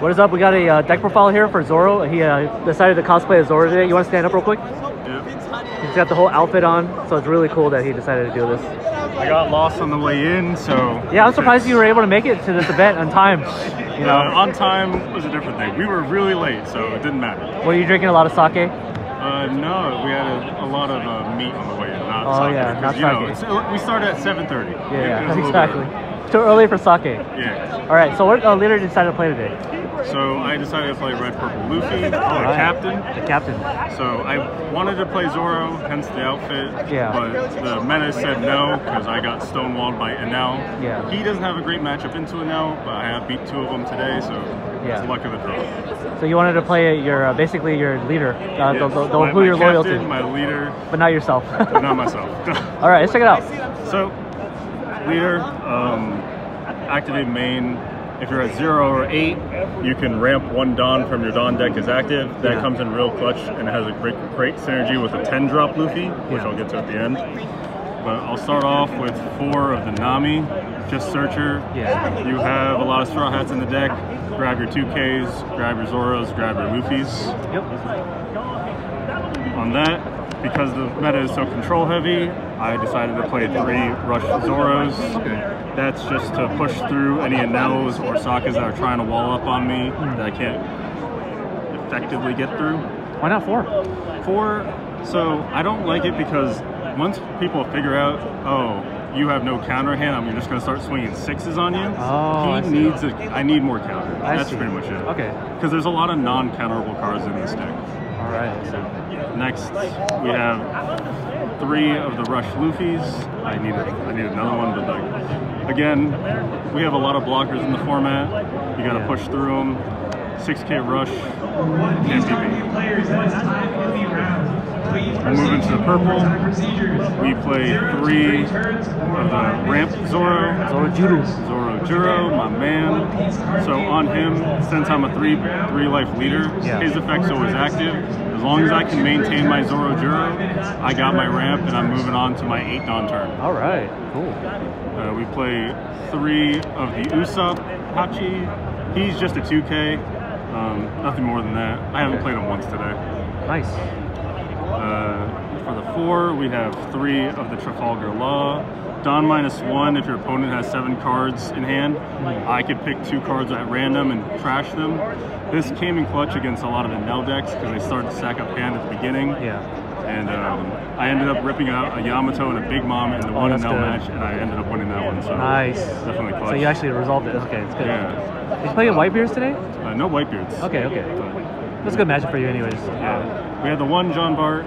What is up? We got a uh, deck profile here for Zoro. He uh, decided to cosplay as Zoro today. You want to stand up real quick? Yeah. He's got the whole outfit on, so it's really cool that he decided to do this. I got lost on the way in, so. Yeah, I'm surprised you were able to make it to this event on time. You know, Uh, on time was a different thing. We were really late, so it didn't matter. were you drinking a lot of sake? Uh, no, we had a, a lot of uh, meat on the way in, not Oh, sake, yeah, not you know, sake. we started at 7.30. Yeah, yeah, exactly. Too early for sake. Yeah. All right, so what uh, leader decided to play today? So I decided to play Red Purple Luffy, the right. captain. The captain. So I wanted to play Zoro, hence the outfit. Yeah. But the meta said no because I got stonewalled by Enel. Yeah. He doesn't have a great matchup into Enel, but I have beat two of them today, so Yeah. it's luck of the draw. So you wanted to play your uh, basically your leader, uh, the, Yes. the, the, my, who you're loyal to, My leader, but not yourself. but not myself. All right, let's check it out. so, leader, um, activate main. If you're at zero or eight, you can ramp one Don from your Don deck is active. That Yeah. comes in real clutch and has a great, great synergy with a 10 drop Luffy, which Yeah. I'll get to at the end. But I'll start off with four of the Nami, just Searcher. Yeah. You have a lot of Straw Hats in the deck. Grab your 2Ks, grab your Zoros, grab your Luffys Yep. on that, because the meta is so control heavy, I decided to play three Rush Zoros. That's just to push through any Enels or Sakas that are trying to wall up on me that I can't effectively get through. Why not four? Four, so I don't like it because once people figure out, oh, you have no counter hand, I'm just going to start swinging sixes on you. Oh, I he see. needs a, I need more counter. I That's see. pretty much it. Okay. Because there's a lot of non-counterable cards in this deck. All right. So, Next, we have three of the Rush Luffys. I need I need another one, but like again, we have a lot of blockers in the format. You got to Yeah. push through them. 6K Rush, can't be beat. We'll move into the purple. We play three of the Ramp Zoro. Zorojuro. Zoro Juro, my man. So on him, since I'm a three three life leader, Yeah. his effect's always active. As long as I can maintain my Zorojuro, I got my ramp and I'm moving on to my eight Don turn. All right. Cool. Uh, we play three of the Usopp Hachi. He's just a 2K. Um, nothing more than that. I haven't played him once today. Nice. Uh, for the four, we have three of the Trafalgar Law. Don minus one, if your opponent has seven cards in hand, I could pick two cards at random and trash them. This came in clutch against a lot of the Enel decks because they started to stack up hand at the beginning. Yeah. And um, I ended up ripping out a Yamato and a Big Mom in the Oh, one Enel good. match, and I ended up winning that one. So Nice. definitely clutch. So you actually resolved it. Okay, it's good. yeah. Did you play Whitebeards today? Uh, no Whitebeards. Okay, okay. But- That's a good matchup for you, anyways. Yeah. We had the one Jean Bart.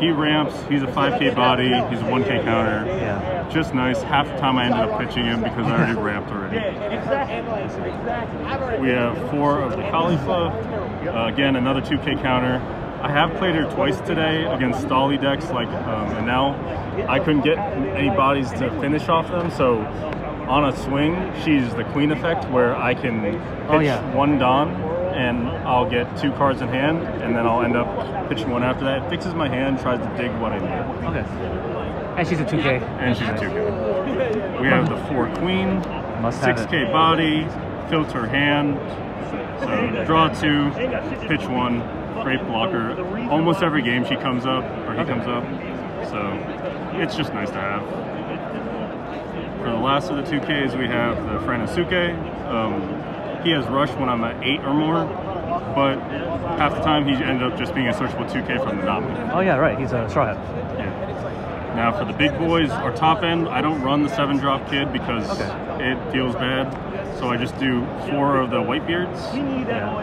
He ramps. He's a 5K body. He's a 1K counter. Yeah. Just nice. Half the time I ended up pitching him because I already ramped already. We have four of the Kalifa. Uh, again, another 2K counter. I have played her twice today against Stolly decks like um, Enel. I couldn't get any bodies to finish off them, so on a swing, she's the queen effect where I can pitch Oh, yeah. one Don and I'll get two cards in hand, and then I'll end up pitching one after that. It fixes my hand, tries to dig what I need. Okay. And she's a 2K. And she's a 2K. We have the 4 Queen, Must 6K body, filter hand. So draw two, pitch one, great blocker. Almost every game she comes up, or he Okay. comes up. So it's just nice to have. For the last of the 2Ks, we have the Franosuke. Um, he has rush when I'm at 8 or more, but half the time he ended up just being a searchable 2K from the top. Oh yeah, right. He's a straw hat. Yeah. Now for the big boys, our top end, I don't run the seven drop kid because Okay. it feels bad. So I just do four of the whitebeards.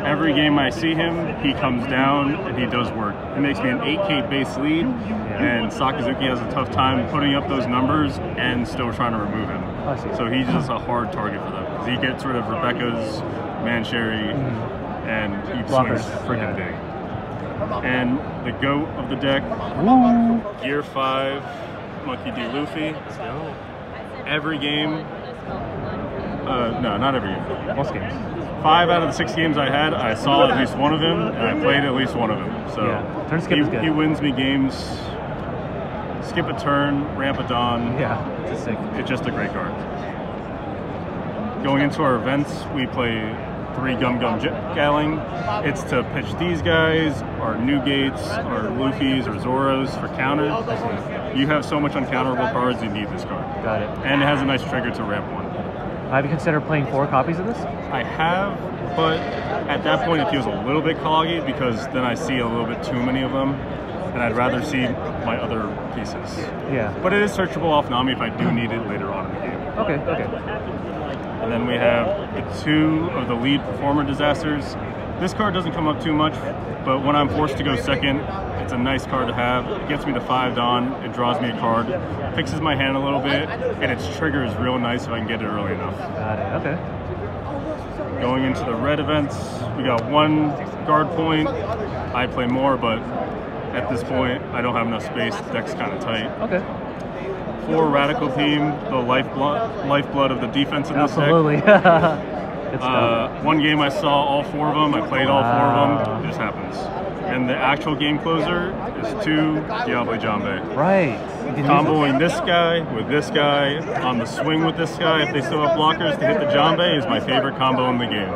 Every game I see him, he comes down and he does work. It makes me an 8K base lead, and Sakazuki has a tough time putting up those numbers and still trying to remove him. So he's just a hard target for them. He gets rid of Rebecca's, Mansherry, and he swings freaking yeah. big. And the goat of the deck, Gear 5, Monkey D. Luffy. Every game, uh, no, not every game. Most games. Five out of the six games I had, I saw at least one of him, and I played at least one of them. So Yeah. Turn skip he, he wins me games. Skip a turn, ramp a Don. Yeah. It's sick. It's just a great card. Going into our events, we play three Gum Gum Gatling. It's to pitch these guys, or Newgates, or Luffy's, or Zoros for counter. You have so much uncounterable cards, you need this card. Got it. And it has a nice trigger to ramp one. Have you considered playing four copies of this? I have, but at that point it feels a little bit cloggy because then I see a little bit too many of them, and I'd rather see my other pieces. Yeah. But it is searchable off Nami if I do need it later on in the game. Okay. Okay. And then we have the two of the lead performer disasters. This card doesn't come up too much, but when I'm forced to go second, it's a nice card to have. It gets me to five Don, it draws me a card, fixes my hand a little bit, and its trigger is real nice if I can get it early enough. Got it. Okay. Going into the red events, we got one guard point. I play more, but at this point, I don't have enough space. The deck's kind of tight. Okay. Four Radical Beam, the lifeblood, lifeblood of the defense in this. Absolutely. Uh, one game I saw all four of them. I played all four of them. It just happens. And the actual game closer is two Diablo Jambe. right. You can use Comboing this guy with this guy on the swing with this guy, if they still have blockers to hit the Jambe, is my favorite combo in the game.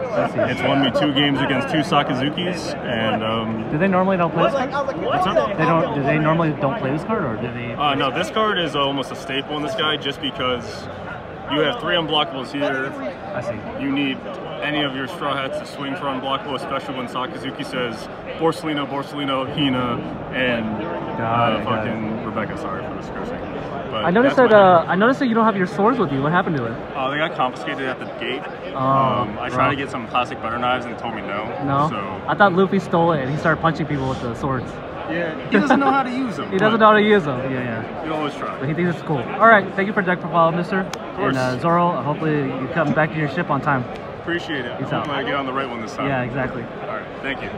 It's won me two games against two Sakazukis, and um. Do they normally don't play this card? They don't. Do they normally don't play this card, or do they? Uh, no, this card is almost a staple in this guy just because you have three unblockables here. I see. you need any of your straw hats to swing for unblockable, especially when Sakazuki says Borsalino, Borsalino, Hina, and Got uh, it, fucking Rebecca. Sorry for. But I noticed that. Uh. I noticed that you don't have your swords with you. What happened to it? Uh, they got confiscated at the gate. Oh, um, I tried to get some plastic butter knives and they told me no. No. So I thought Luffy stole it and he started punching people with the swords. yeah, he doesn't know how to use them. He doesn't know how to use them. Yeah, yeah. You always try. But he thinks it's cool. All right. Thank you for deck profile, Mister. Of course. And uh, Zoro. Hopefully you come back to your ship on time. Appreciate it. Peace Hopefully out. I get on the right one this time. Yeah, exactly. All right. Thank you.